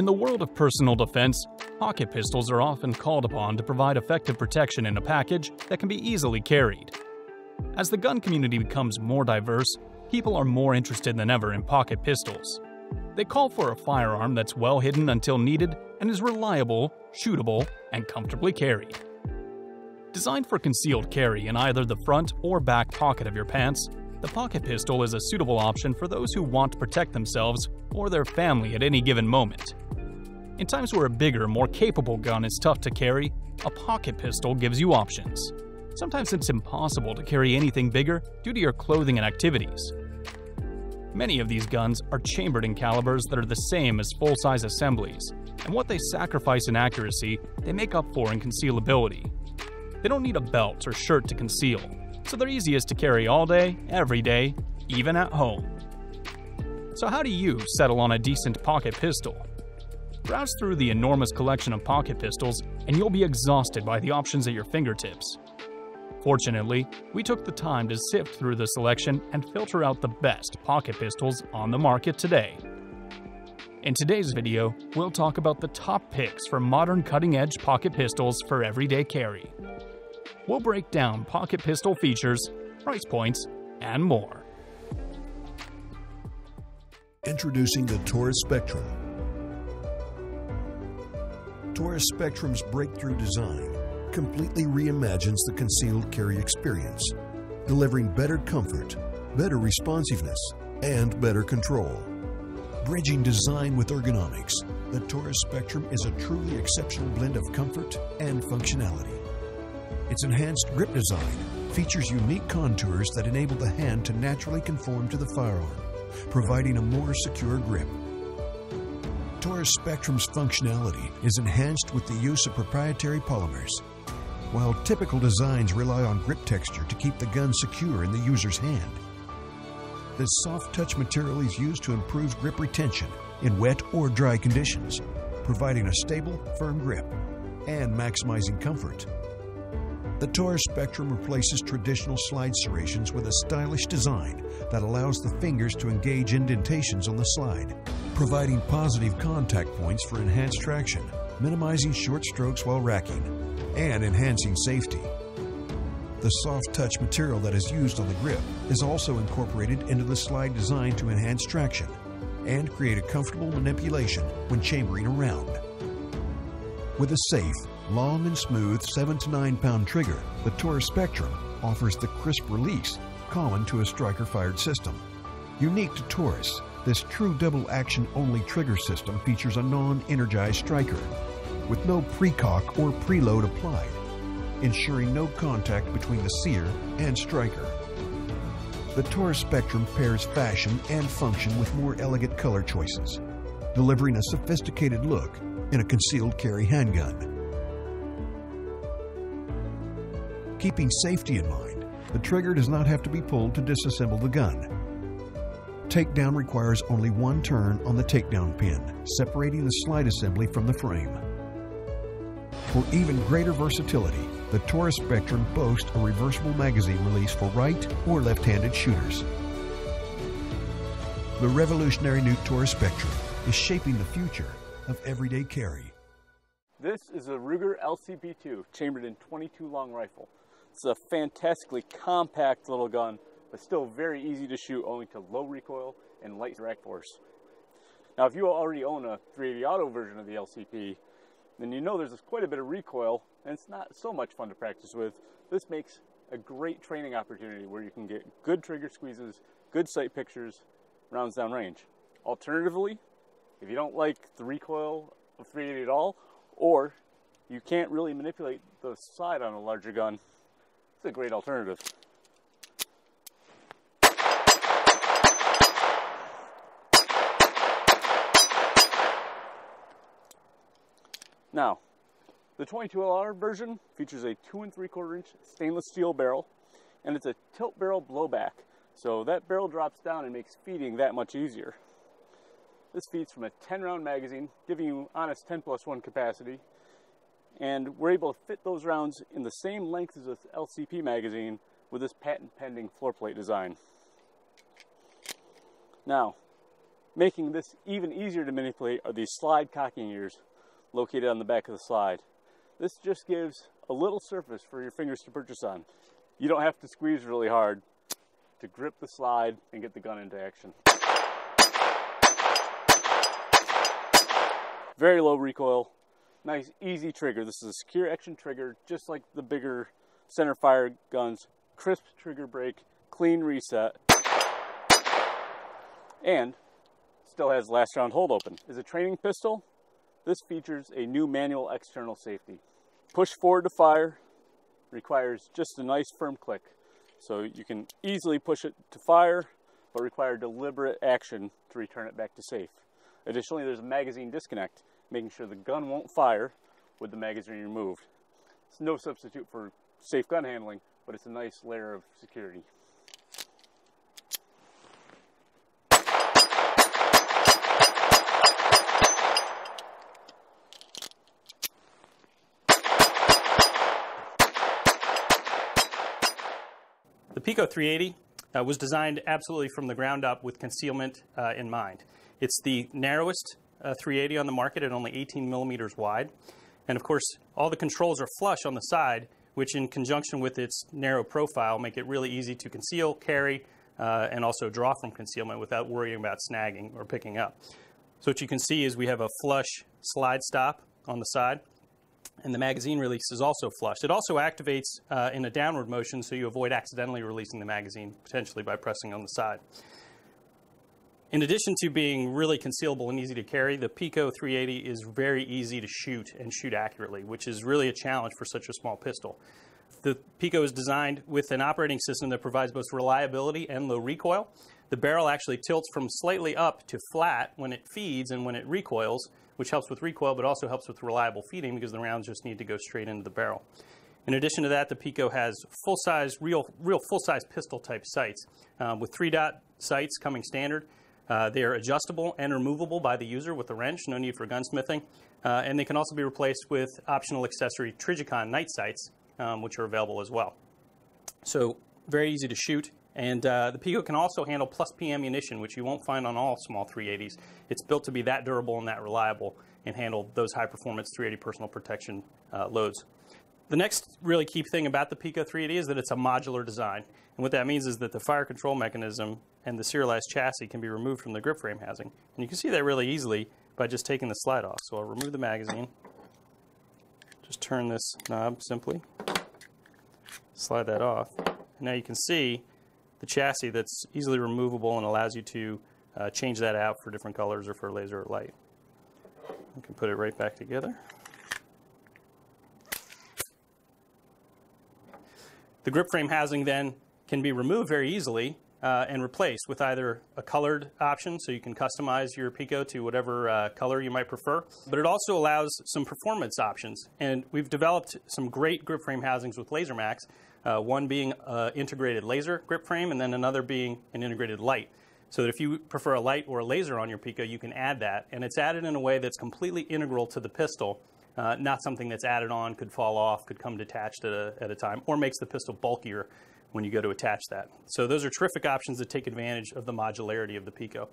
In the world of personal defense, pocket pistols are often called upon to provide effective protection in a package that can be easily carried. As the gun community becomes more diverse, people are more interested than ever in pocket pistols. They call for a firearm that's well hidden until needed and is reliable, shootable, and comfortably carried. Designed for concealed carry in either the front or back pocket of your pants, the pocket pistol is a suitable option for those who want to protect themselves or their family at any given moment. In times where a bigger, more capable gun is tough to carry, a pocket pistol gives you options. Sometimes it's impossible to carry anything bigger due to your clothing and activities. Many of these guns are chambered in calibers that are the same as full-size assemblies, and what they sacrifice in accuracy, they make up for in concealability. They don't need a belt or shirt to conceal, so they're easiest to carry all day, every day, even at home. So how do you settle on a decent pocket pistol? Browse through the enormous collection of pocket pistols and you'll be exhausted by the options at your fingertips. Fortunately, we took the time to sift through the selection and filter out the best pocket pistols on the market today. In today's video, we'll talk about the top picks for modern cutting-edge pocket pistols for everyday carry. We'll break down pocket pistol features, price points, and more. Introducing the Taurus Spectrum. Taurus Spectrum's breakthrough design completely reimagines the concealed carry experience, delivering better comfort, better responsiveness, and better control. Bridging design with ergonomics, the Taurus Spectrum is a truly exceptional blend of comfort and functionality. Its enhanced grip design features unique contours that enable the hand to naturally conform to the firearm, providing a more secure grip. Taurus Spectrum's functionality is enhanced with the use of proprietary polymers. While typical designs rely on grip texture to keep the gun secure in the user's hand, this soft touch material is used to improve grip retention in wet or dry conditions, providing a stable, firm grip and maximizing comfort. The Taurus Spectrum replaces traditional slide serrations with a stylish design that allows the fingers to engage indentations on the slide, providing positive contact points for enhanced traction, minimizing short strokes while racking, and enhancing safety. The soft touch material that is used on the grip is also incorporated into the slide design to enhance traction and create a comfortable manipulation when chambering around. With a safe, long and smooth 7 to 9 pound trigger, the Taurus Spectrum offers the crisp release common to a striker fired system. Unique to Taurus, this true double action only trigger system features a non energized striker with no precock or preload applied, ensuring no contact between the sear and striker. The Taurus Spectrum pairs fashion and function with more elegant color choices, delivering a sophisticated look in a concealed carry handgun. Keeping safety in mind, the trigger does not have to be pulled to disassemble the gun. Takedown requires only one turn on the takedown pin, separating the slide assembly from the frame. For even greater versatility, the Taurus Spectrum boasts a reversible magazine release for right or left-handed shooters. The revolutionary new Taurus Spectrum is shaping the future of everyday carry. This is a Ruger LCP2 chambered in 22 long rifle. It's a fantastically compact little gun, but still very easy to shoot owing to low recoil and light rack force. Now, if you already own a 380 auto version of the LCP, then you know there's quite a bit of recoil and it's not so much fun to practice with. This makes a great training opportunity where you can get good trigger squeezes, good sight pictures, rounds down range. Alternatively, if you don't like the recoil of 380 at all, or you can't really manipulate the slide on a larger gun, it's a great alternative. Now, the 22LR version features a two and three quarter inch stainless steel barrel, and it's a tilt barrel blowback. So that barrel drops down and makes feeding that much easier. This feeds from a 10 round magazine, giving you honest 10 plus 1 capacity. And we're able to fit those rounds in the same length as this LCP magazine with this patent pending floor plate design. Now, Making this even easier to manipulate are these slide cocking ears located on the back of the slide. This just gives a little surface for your fingers to purchase on. You don't have to squeeze really hard to grip the slide and get the gun into action. Very low recoil, nice easy trigger. This is a secure action trigger, just like the bigger center fire guns. Crisp trigger break, clean reset, and still has last round hold open. Is a training pistol. This features a new manual external safety. Push forward to fire requires just a nice firm click. So you can easily push it to fire, but require deliberate action to return it back to safe. Additionally, there's a magazine disconnect, making sure the gun won't fire with the magazine removed. It's no substitute for safe gun handling, but it's a nice layer of security. The Pico 380 uh, was designed absolutely from the ground up with concealment uh, in mind. It's the narrowest uh, 380 on the market at only 18 millimeters wide. And of course, all the controls are flush on the side, which in conjunction with its narrow profile make it really easy to conceal, carry, uh, and also draw from concealment without worrying about snagging or picking up. So what you can see is we have a flush slide stop on the side and the magazine release is also flushed. It also activates uh, in a downward motion so you avoid accidentally releasing the magazine, potentially by pressing on the side. In addition to being really concealable and easy to carry, the Pico 380 is very easy to shoot and shoot accurately, which is really a challenge for such a small pistol. The Pico is designed with an operating system that provides both reliability and low recoil. The barrel actually tilts from slightly up to flat when it feeds and when it recoils, which helps with recoil, but also helps with reliable feeding because the rounds just need to go straight into the barrel. In addition to that, the Pico has full-size, real, real full-size pistol-type sights um, with three-dot sights coming standard. Uh, they are adjustable and removable by the user with a wrench, no need for gunsmithing. Uh, and they can also be replaced with optional accessory Trijicon night sights, um, which are available as well. So very easy to shoot. And uh, the Pico can also handle plus P ammunition, which you won't find on all small 380s. It's built to be that durable and that reliable and handle those high performance 380 personal protection uh, loads. The next really key thing about the Pico 380 is that it's a modular design. And what that means is that the fire control mechanism and the serialized chassis can be removed from the grip frame housing. And you can see that really easily by just taking the slide off. So I'll remove the magazine, just turn this knob simply, slide that off. And now you can see the chassis that's easily removable and allows you to uh, change that out for different colors or for laser light. You can put it right back together. The grip frame housing then can be removed very easily uh, and replaced with either a colored option, so you can customize your Pico to whatever uh, color you might prefer. But it also allows some performance options. And we've developed some great grip frame housings with LaserMax, uh, one being an integrated laser grip frame, and then another being an integrated light. So that if you prefer a light or a laser on your Pico, you can add that. And it's added in a way that's completely integral to the pistol, uh, not something that's added on, could fall off, could come detached at a, at a time, or makes the pistol bulkier when you go to attach that. So those are terrific options that take advantage of the modularity of the Pico.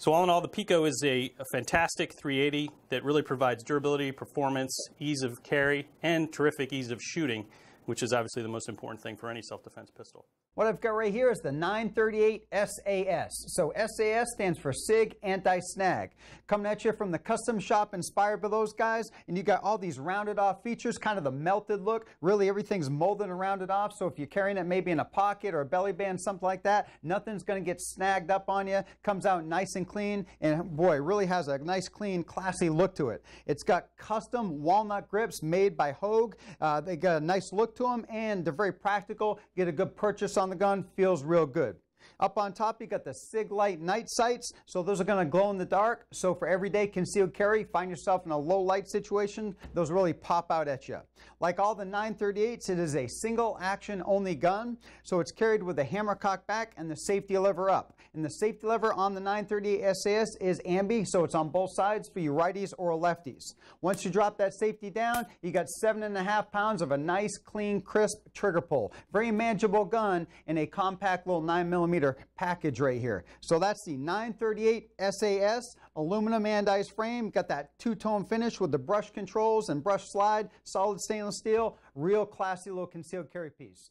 So all in all, the Pico is a, a, fantastic 380 that really provides durability, performance, ease of carry, and terrific ease of shooting, which is obviously the most important thing for any self-defense pistol. What I've got right here is the 938 SAS. So SAS stands for SIG Anti-Snag. Coming at you from the custom shop inspired by those guys, and you got all these rounded off features, kind of the melted look. Really everything's molded and rounded off, so if you're carrying it maybe in a pocket or a belly band, something like that, nothing's going to get snagged up on you. Comes out nice and clean, and boy, really has a nice, clean, classy look to it. It's got custom walnut grips made by Hogue. Uh, they got a nice look to them, and they're very practical. Get a good purchase on the gun, feels real good. Up on top, you got the SIGLITE night sights. So those are going to glow in the dark. So for everyday concealed carry, find yourself in a low light situation, those really pop out at you. Like all the 938s, it is a single action only gun. So it's carried with a hammer cock back and the safety lever up. And the safety lever on the 938 SAS is ambi, so it's on both sides for you righties or lefties. Once you drop that safety down, you got seven and a half pounds of a nice, clean, crisp trigger pull. Very manageable gun in a compact little 9 millimeter millimeter package right here. So that's the 938 SAS aluminum anodized frame. Got that two-tone finish with the brush controls and brush slide, solid stainless steel. Real classy little concealed carry piece.